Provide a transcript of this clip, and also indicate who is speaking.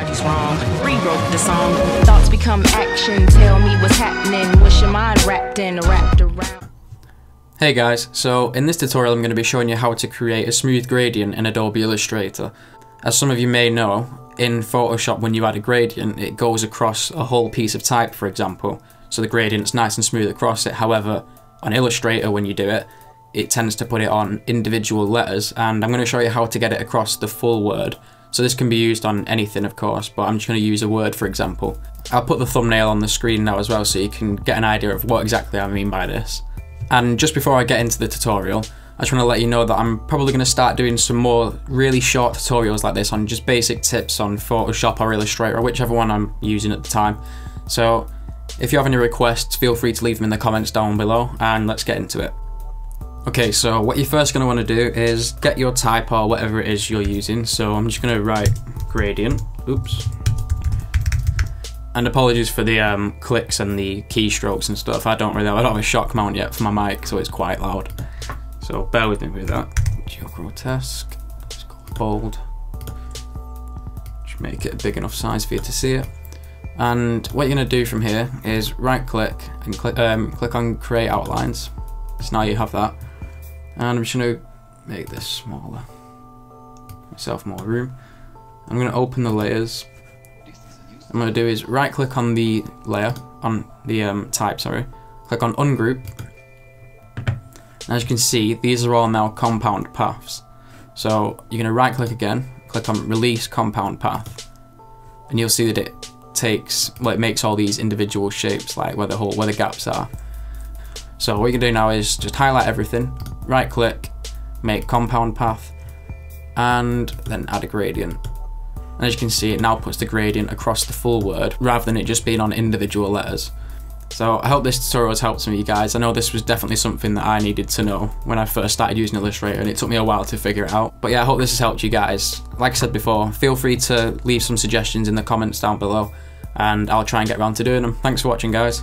Speaker 1: everybody's wrong. Rewrote the song. Thoughts become action. Tell me what's happening. What's your mind wrapped in, wrapped around?
Speaker 2: Hey guys, so in this tutorial I'm going to be showing you how to create a smooth gradient in Adobe Illustrator. As some of you may know, in Photoshop when you add a gradient it goes across a whole piece of type for example, so the gradient's nice and smooth across it, however on Illustrator when you do it, it tends to put it on individual letters and I'm going to show you how to get it across the full word. So this can be used on anything of course, but I'm just going to use a word for example. I'll put the thumbnail on the screen now as well so you can get an idea of what exactly I mean by this. And just before I get into the tutorial, I just want to let you know that I'm probably going to start doing some more really short tutorials like this on just basic tips on Photoshop or Illustrator or whichever one I'm using at the time. So if you have any requests, feel free to leave them in the comments down below and let's get into it. Okay, so what you're first going to want to do is get your type or whatever it is you're using. So I'm just going to write gradient. Oops. And apologies for the um, clicks and the keystrokes and stuff. I don't really I don't have a shock mount yet for my mic, so it's quite loud. So bear with me with that. GeoGrotesque. Let's go bold. Just make it a big enough size for you to see it. And what you're going to do from here is right click and click, um, click on create outlines. So now you have that. And I'm just going to make this smaller. Myself more room. I'm going to open the layers I'm going to do is right click on the layer, on the um, type, sorry, click on ungroup. And as you can see, these are all now compound paths. So you're going to right click again, click on release compound path, and you'll see that it takes, well, it makes all these individual shapes, like where the hole, where the gaps are. So what you can do now is just highlight everything, right click, make compound path, and then add a gradient. And as you can see, it now puts the gradient across the full word rather than it just being on individual letters. So I hope this tutorial has helped some of you guys. I know this was definitely something that I needed to know when I first started using Illustrator and it took me a while to figure it out. But yeah, I hope this has helped you guys. Like I said before, feel free to leave some suggestions in the comments down below and I'll try and get around to doing them. Thanks for watching guys.